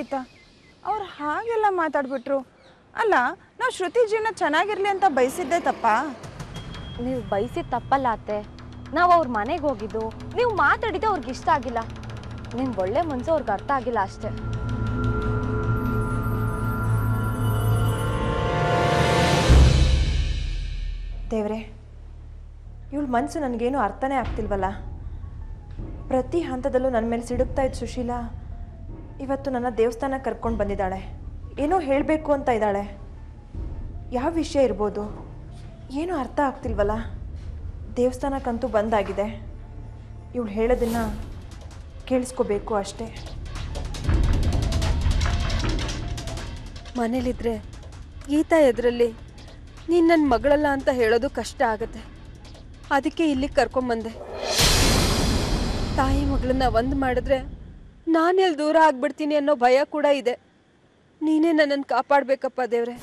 ಗೀತಾ? ಅವ್ರು ಹಾಗೆಲ್ಲ ಮಾತಾಡ್ಬಿಟ್ರು. ಅಲ್ಲ ನಾವು ಶ್ರುತಿ ಜೀವನ ಚೆನ್ನಾಗಿರ್ಲಿ ಅಂತ ಬಯಸಿದ್ದೆ ತಪ್ಪ? ನೀವು ಬಯಸಿದ ತಪ್ಪಲ್ಲ ಅತ್ತೆ. ನಾವು ಅವ್ರ ಮನೆಗೆ ಹೋಗಿದ್ದು. ನೀವು ಮಾತಾಡಿದ್ದು ಅವ್ರಿಗೆ ಇಷ್ಟ ಆಗಿಲ್ಲ. ನಿಮ್ ಒಳ್ಳೆ ಮನ್ಸು ಅವ್ರಿಗೆ ಅರ್ಥ ಆಗಿಲ್ಲ ಅಷ್ಟೇ. ದೇವ್ರೆ ಇವಳ ಮನಸ್ಸು ನನಗೇನು ಅರ್ಥನೇ ಆಗ್ತಿಲ್ವಲ್ಲ? ಪ್ರತಿ ಹಂತದಲ್ಲೂ ನನ್ನ ಮೇಲೆ ಸಿಡುಕ್ತಾ ಇತ್ತು ಸುಶೀಲಾ. ಇವತ್ತು ನನ್ನ ದೇವಸ್ಥಾನ ಕರ್ಕೊಂಡು ಬಂದಿದ್ದಾಳೆ. ಏನೋ ಹೇಳಬೇಕು ಅಂತ ಇದ್ದಾಳೆ. ಯಾವ ವಿಷಯ ಇರ್ಬೋದು? ಏನೂ ಅರ್ಥ ಆಗ್ತಿಲ್ವಲ್ಲ? ದೇವಸ್ಥಾನಕ್ಕಂತೂ ಬಂದಾಗಿದೆ. ಇವಳು ಹೇಳೋದನ್ನು ಕೇಳಿಸ್ಕೋಬೇಕು ಅಷ್ಟೇ. ಮನೇಲಿದ್ರೆ ಗೀತಾ ಎದುರಲ್ಲಿ ನೀನು ನನ್ನ ಮಗಳಲ್ಲ ಅಂತ ಹೇಳೋದು ಕಷ್ಟ ಆಗುತ್ತೆ. ಅದಕ್ಕೆ ಇಲ್ಲಿಗೆ ಕರ್ಕೊಂಬಂದೆ ತಾಯಿ ಮಗಳನ್ನ ಒಂದು ಮಾಡಿದ್ರೆ ನಾನೆಲ್ಲಿ ದೂರ ಆಗ್ಬಿಡ್ತೀನಿ ಅನ್ನೋ ಭಯ ಕೂಡ ಇದೆ. ನೀನೇ ನನ್ನನ್ನು ಕಾಪಾಡಬೇಕಪ್ಪ ದೇವ್ರೆ.